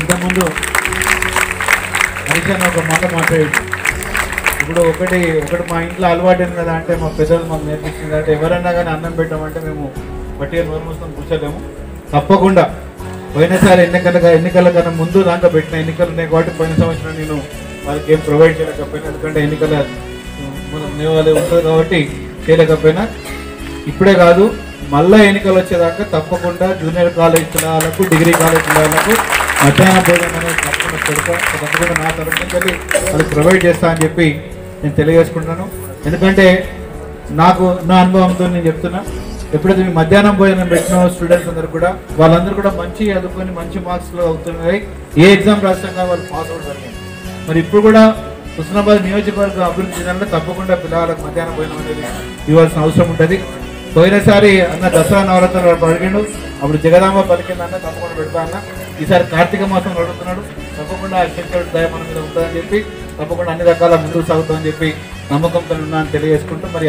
ఇంతకుముందు హరీష్ ఒక మాట మాట్లాడి ఇప్పుడు ఒకటి ఒకటి మా ఇంట్లో అలవాటు కదా అంటే మా పెద్దలు మాకు నేర్పించింది అంటే ఎవరైనా కానీ అన్నం పెట్టామంటే మేము పట్టిగా నోరు మూసుకొని కూర్చోలేము. తప్పకుండా పోయినసారి ఎన్నికల ఎన్నికల కన్నా ముందు దాంట్లో పెట్టిన ఎన్నికలు ఉన్నాయి కాబట్టి పోయిన సంవత్సరం నేను వాళ్ళకి ఏం ప్రొవైడ్ చేయలేకపోయినా. ఎందుకంటే ఎన్నికల వాళ్ళు ఉంటుంది కాబట్టి చేయలేకపోయినా. ఇప్పుడే కాదు మళ్ళీ ఎన్నికలు వచ్చేదాకా తప్పకుండా జూనియర్ కాలేజ్ పిల్లలకు డిగ్రీ కాలేజ్ పిల్లలకు మధ్యాహ్న భోజనం అనేది తప్పకుండా పెడతా. తప్పకుండా నా తరఫు నుంచి వెళ్ళి వాళ్ళకి ప్రొవైడ్ చేస్తా అని చెప్పి నేను తెలియజేసుకుంటున్నాను ఎందుకంటే నాకు నా అనుభవంతో నేను చెప్తున్నా ఎప్పుడైతే మీ మధ్యాహ్నం భోజనం పెట్టిన స్టూడెంట్స్ అందరూ కూడా వాళ్ళందరూ కూడా మంచి చదువుకొని మంచి మార్క్స్లో అవుతున్నాయి. ఏ ఎగ్జామ్ రాష్ట్రంగా వాళ్ళు పాస్ అవుట్ జరిగింది మరి ఇప్పుడు కూడా హుస్నాబాద్ నియోజకవర్గం అభివృద్ధి చెందాలంటే తప్పకుండా పిల్లలకు మధ్యాహ్నం భోజనం అనేది ఇవ్వాల్సిన అవసరం ఉంటుంది. పోయినసారి అన్న దసరా నవరాత్రులు అడిగిండు. అప్పుడు జగదాంబ పలికిందన్న తప్పకుండా పెడతా అన్న. ఈసారి కార్తీక మాసం అడుగుతున్నాడు తప్పకుండా ఆ శంకరుడు దయ మన మీద ఉంటుందని చెప్పి తప్పకుండా అన్ని రకాల ముందుకు సాగుతామని చెప్పి నమ్మకంతో ఉన్నా అని తెలియజేసుకుంటూ మరి